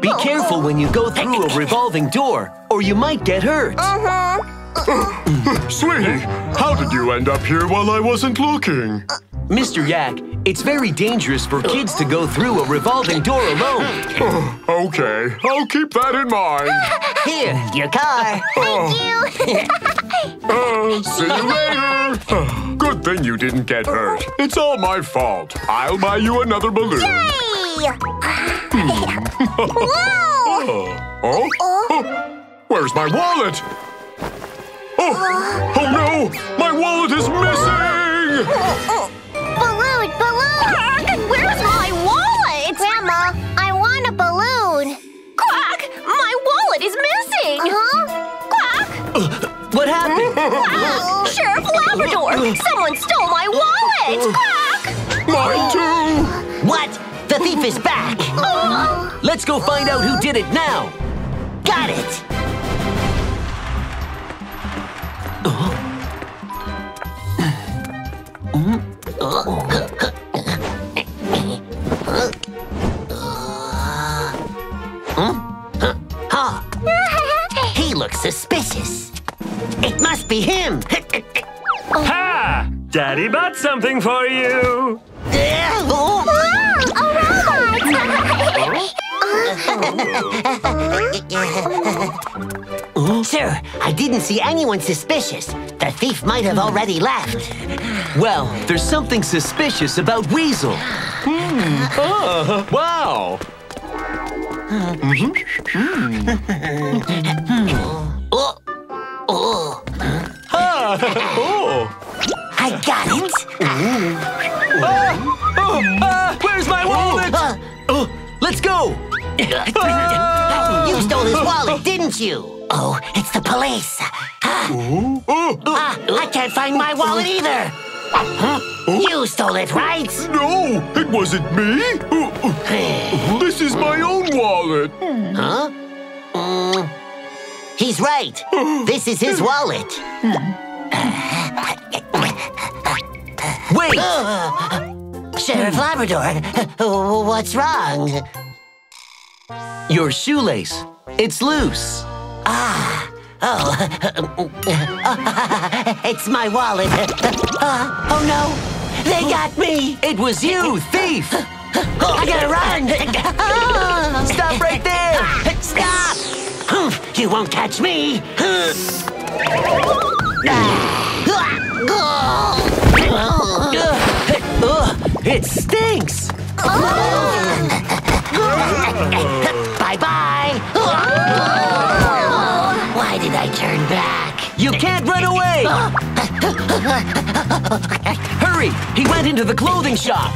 Be careful when you go through a revolving door, or you might get hurt. Uh-huh. Sweetie, how did you end up here while I wasn't looking? Mr. Yak, it's very dangerous for kids to go through a revolving door alone. Okay, I'll keep that in mind. Here, your car. Thank you. Uh, see you later. Good thing you didn't get hurt. It's all my fault. I'll buy you another balloon. Hey! Whoa! Oh, oh, where's my wallet? Oh, oh no, my wallet is missing. Balloon, balloon! Where's my wallet? Grandma, I want a balloon. Quack! My wallet is missing! Huh? Quack! Uh, what happened? Quack! Sheriff Labrador! Someone stole my wallet! Uh, Quack! Mine too. What? The thief is back. Uh-huh. Let's go find out who did it now. Got it. He looks suspicious. It must be him. Ha! Daddy bought something for you. Oh! Wow, a robot! Sir, I didn't see anyone suspicious. The thief might have already left. Well, there's something suspicious about Weasel. Hmm. Oh, wow. Oh, oh, you stole his wallet, didn't you? Oh, it's the police. Ah, Oh! ah, I can't find my wallet either. Huh? You stole it, right? No! It wasn't me! Oh, oh. This is my own wallet! Huh? Mm, he's right. This is his wallet. Wait, Sheriff Labrador, what's wrong? Your shoelace. It's loose. Ah, oh, it's my wallet. Uh, oh no, they got me. It was you, thief. I gotta run. Stop right there. Stop! You won't catch me. It stinks. Bye bye. Bye! Why did I turn back? You can't run away. Hurry! He went into the clothing shop.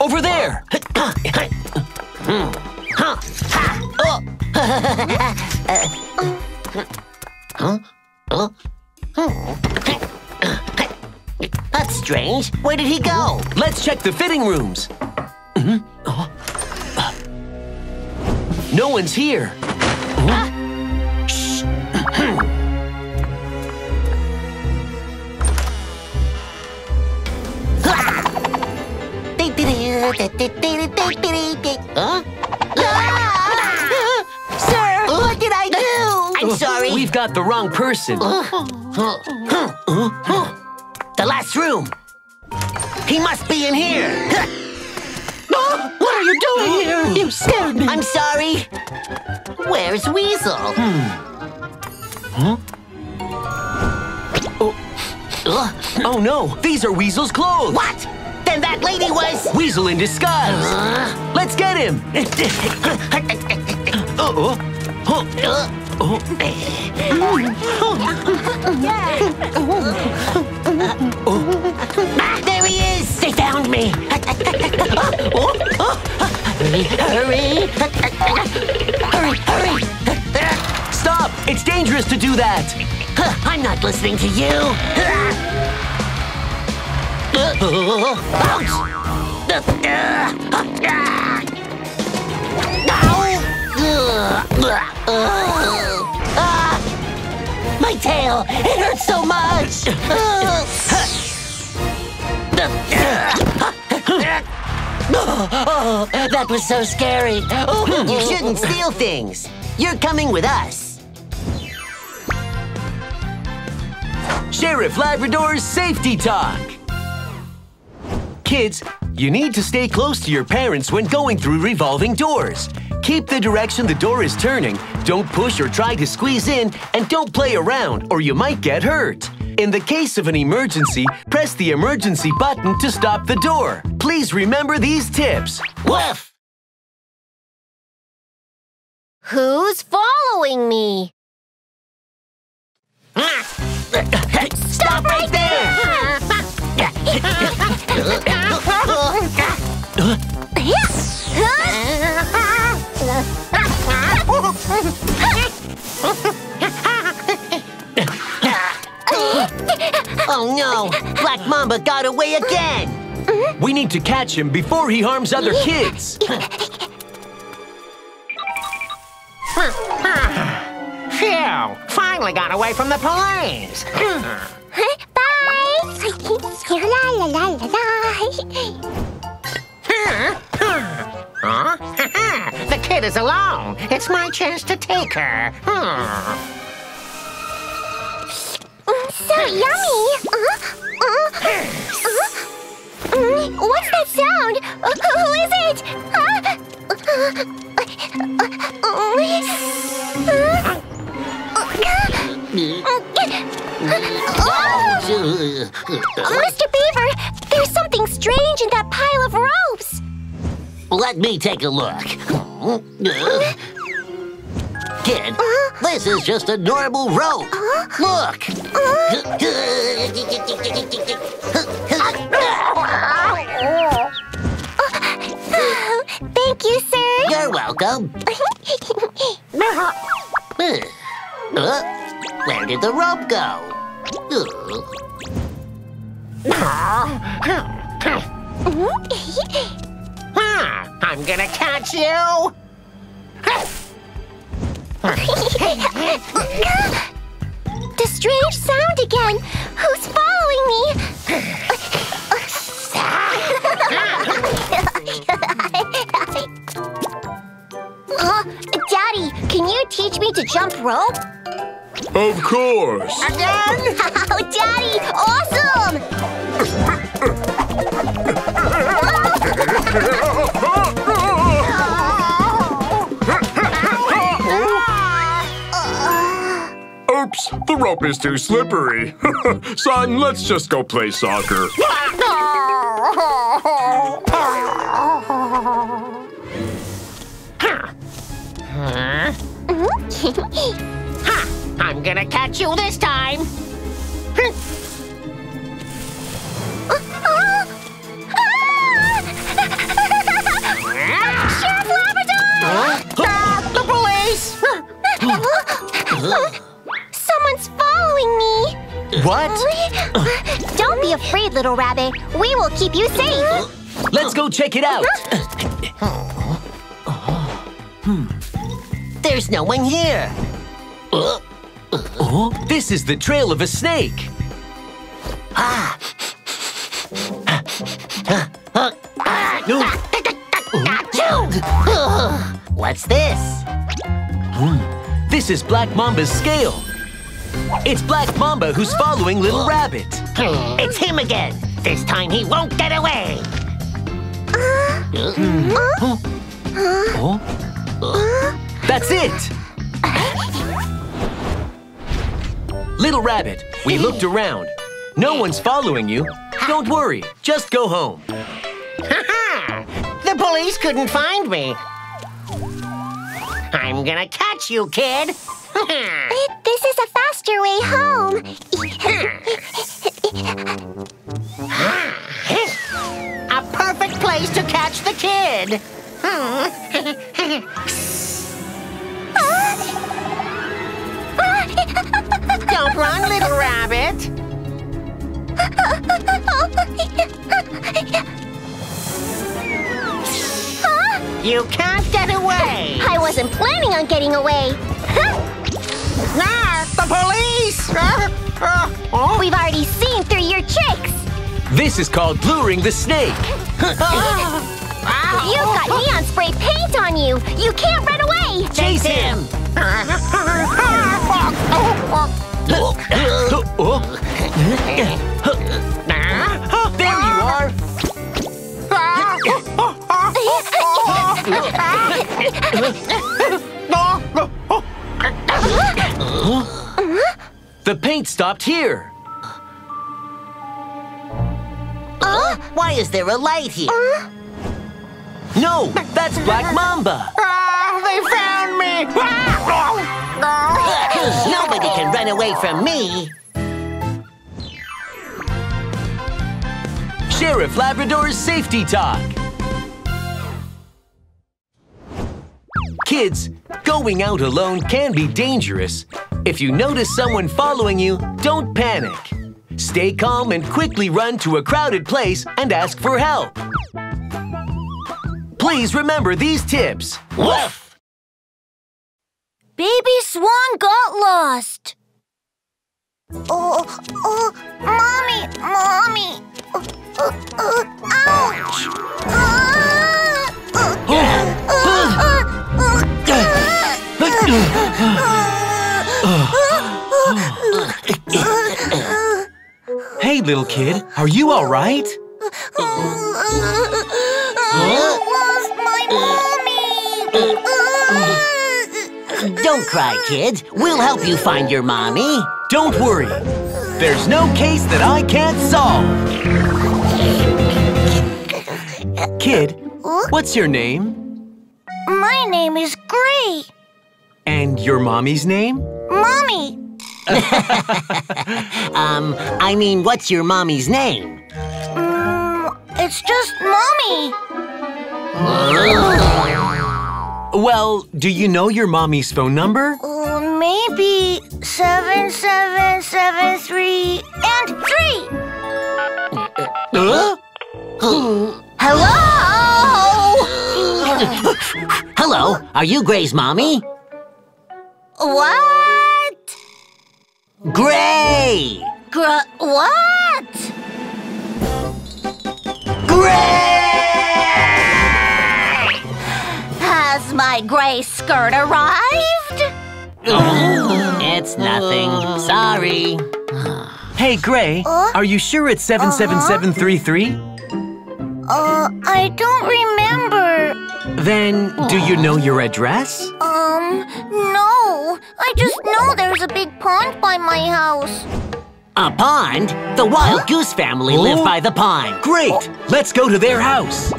Over there. That's strange. Where did he go? Let's check the fitting rooms. Mhm. Oh. No one's here. Shh. Huh? Sir, what did I do? I'm sorry. We've got the wrong person. The last room. He must be in here. What are you doing here? You scared me. I'm sorry. Where's Weasel? Hmm. Huh? Oh oh no, these are Weasel's clothes. What? Then that lady was. Weasel in disguise. Uh, Let's get him. Uh-oh. ah, there found me. hurry, hurry, hurry. Stop! It's dangerous to do that. I'm not listening to you. My tail! It hurts so much! Oh, that was so scary. Hmm, you shouldn't steal things. You're coming with us. Sheriff Labrador's Safety Talk. Kids, you need to stay close to your parents when going through revolving doors. Keep the direction the door is turning, don't push or try to squeeze in, and don't play around or you might get hurt. In the case of an emergency, press the emergency button to stop the door. Please remember these tips. Who's following me? Stop right there! Oh no! Black Mamba got away again! We need to catch him before he harms other kids. Phew! Finally got away from the police. Bye! la la la la Huh? the kid is alone. It's my chance to take her. Hmm. So yummy! Uh, uh, uh, mm, what's that sound? Who is it? Mr. Beaver, there's something strange in that pile of ropes. Let me take a look. Kid, this is just a normal rope. Look. Thank you, sir. You're welcome. Uh, where did the rope go? Huh, I'm gonna catch you! The strange sound again. Who's following me? Uh, Daddy, can you teach me to jump rope? Of course. Again? Oh, Daddy, awesome! Oops, the rope is too slippery. Son, let's just go play soccer. I'm gonna catch you this time! Sheriff Labrador! The police! Someone's following me! What? Don't be afraid, little rabbit. We will keep you safe. Let's go check it out. hmm. There's no one here. Oh, this is the trail of a snake. Ah. What's this? This is Black Mamba's scale. It's Black Mamba who's following Little Rabbit. Hmm. It's him again. This time he won't get away. Uh? That's it. Little Rabbit, we looked around. No one's following you. Don't worry, just go home. the police couldn't find me. I'm gonna catch you, kid. This is a faster way home. A perfect place to catch the kid. Don't run, little rabbit. You can't get away. I wasn't planning on getting away. Ah, the police! Oh. We've already seen through your tricks. This is called luring the snake. You've got neon spray paint on you. You can't run away. Chase him. The paint stopped here. Why is there a light here? No, that's Black Mamba. Ah, they found me! Ah! Nobody can run away from me. Sheriff Labrador's Safety Talk. Kids, going out alone can be dangerous. If you notice someone following you, don't panic. Stay calm and quickly run to a crowded place and ask for help. Please remember these tips. Woof! Baby Swan got lost. Oh, oh, mommy, mommy. Oh, oh, oh, ouch. Ah, Hey, little kid, are you all right? I lost my mommy. Don't cry, kid. We'll help you find your mommy. Don't worry. There's no case that I can't solve. Kid, What's your name? My name is Gray. And your mommy's name? Mommy. Um, I mean, what's your mommy's name? Mm, it's just Mommy. Well, do you know your mommy's phone number? Uh, maybe seven, seven, seven, three, and three. Huh? Hello. Hello, are you Gray's mommy? what? Gray! Gr- what? Gray! Has my gray skirt arrived? It's nothing. Sorry. Hey, Gray, Uh? are you sure it's 77733? Uh, I don't remember. Then, do you know your address? Um, no. I just know there's a big pond by my house. A pond? The Wild Goose family live Oh. by the pond. Great! Let's go to their house.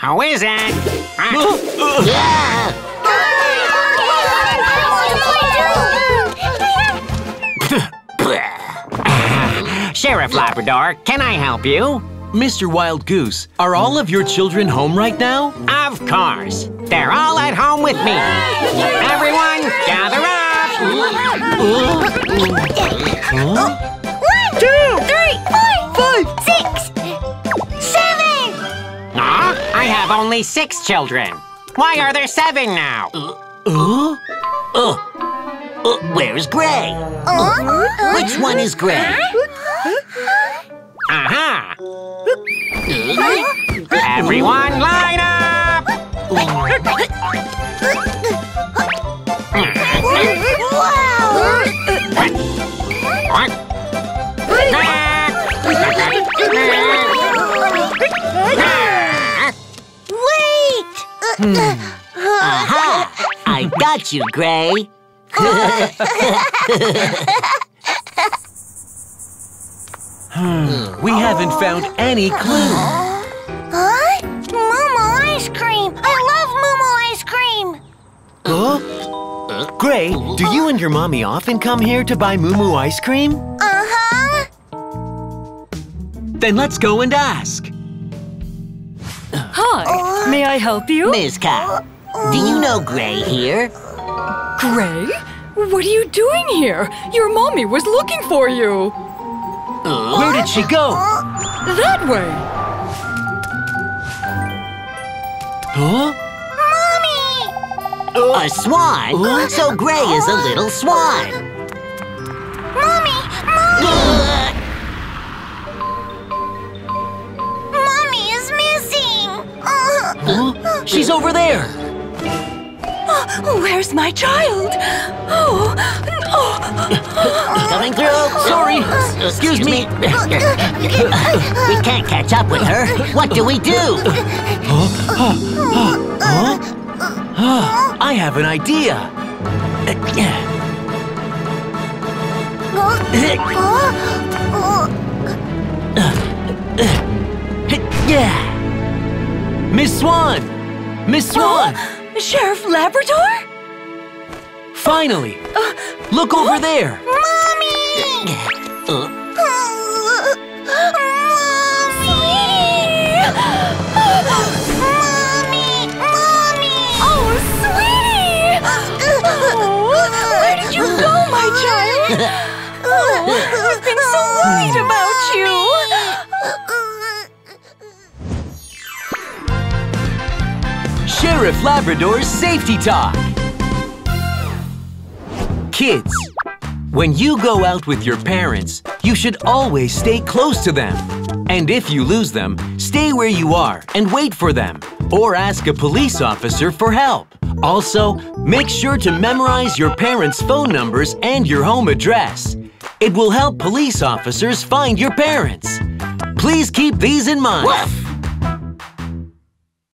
How is it? Yeah! Sheriff Labrador, can I help you? Mr. Wild Goose, are all of your children home right now? Of course. They're all at home with me. Everyone, gather up. One, two, three, four, five, six, seven. Aw, I have only six children. Why are there seven now? Uh, uh, where's Gray? Uh, Which one is Gray? Aha! Everyone line up! Wow. Wait. Aha! I got you, Gray. Hmm. We haven't found any clue. Huh? Moo Moo ice cream. I love Moo Moo ice cream. Huh? Gray, do you and your mommy often come here to buy Moo Moo ice cream? Uh-huh. Then let's go and ask. Hi, may I help you? Ms. Cow, do you know Gray here? Gray? What are you doing here? Your mommy was looking for you. Where did she go? That way. Huh? Mommy. A swan? So Gray is a little swan. Mommy. Mommy. Huh? She's over there. Oh, where's my child? Oh, oh. Coming through. Sorry. Excuse me. we can't catch up with her. What do we do? Huh? Huh? I have an idea. Yeah. Miss Swan! Miss Swan! Sheriff Labrador? Finally! Look over there! Mommy. Uh, Mommy. Mommy. Oh, sweetie! Oh, where did you go, my child? Oh, I've been so worried about you. Sheriff Labrador's Safety Talk! Kids, when you go out with your parents, you should always stay close to them. And if you lose them, stay where you are and wait for them. Or ask a police officer for help. Also, make sure to memorize your parents' phone numbers and your home address. It will help police officers find your parents. Please keep these in mind.